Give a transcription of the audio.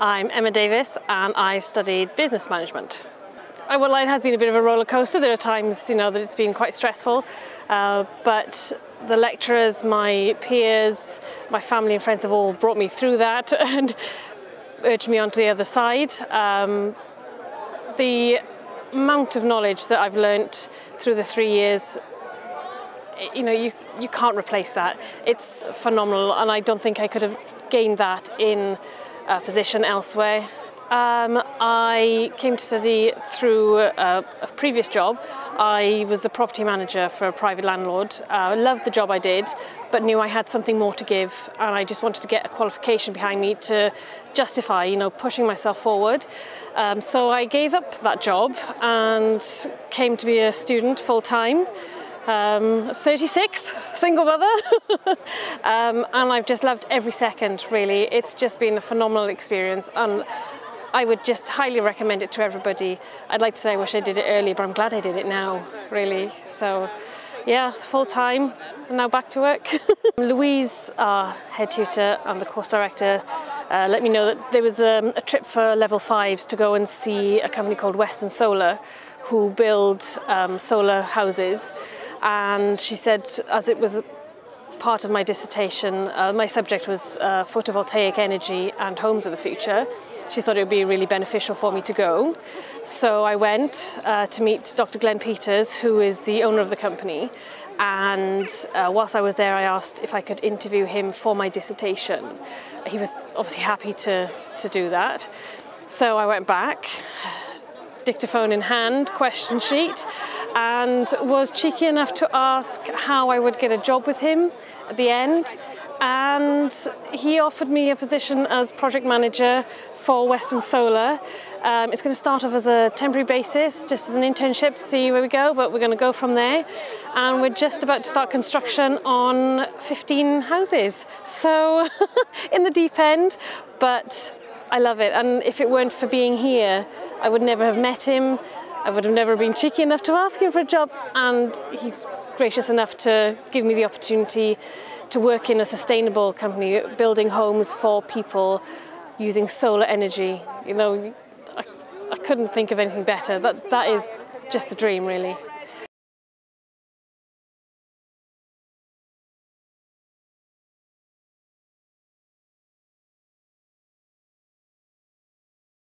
I'm Emma Davies and I've studied business management. Well, it has been a bit of a roller coaster. There are times, you know, that it's been quite stressful, uh, but the lecturers, my peers, my family and friends have all brought me through that and urged me onto the other side. Um, the amount of knowledge that I've learnt through the three years you know you you can't replace that it's phenomenal and I don't think I could have gained that in a position elsewhere. Um, I came to study through a, a, previous job. I was a property manager for a private landlord. I uh, loved the job I did, but knew I had something more to give, and I just wanted to get a qualification behind me to justify, you know, pushing myself forward. Um, so I gave up that job and came to be a student full time. Um, I was 36, single mother, um, and I've just loved every second, really. It's just been a phenomenal experience, and I would just highly recommend it to everybody. I'd like to say I wish I did it earlier, but I'm glad I did it now, really. So, yeah, full time, and now back to work. Louise, our head tutor and the course director, uh, let me know that there was um, a trip for level fives to go and see a company called Western Solar, who build um, solar houses and she said as it was part of my dissertation, uh, my subject was uh, photovoltaic energy and homes of the future. She thought it would be really beneficial for me to go. So I went uh, to meet Dr. Glenn Peters, who is the owner of the company. And uh, whilst I was there, I asked if I could interview him for my dissertation. He was obviously happy to, to do that. So I went back, dictaphone in hand, question sheet, and was cheeky enough to ask how I would get a job with him at the end. And he offered me a position as project manager for Western Solar. Um, it's going to start off as a temporary basis, just as an internship, see where we go, but we're going to go from there. And we're just about to start construction on 15 houses. So, in the deep end, but I love it. And if it weren't for being here, I would never have met him. I would have never been cheeky enough to ask him for a job. And he's gracious enough to give me the opportunity to work in a sustainable company, building homes for people using solar energy. You know, I, I couldn't think of anything better. That, that is just a dream, really.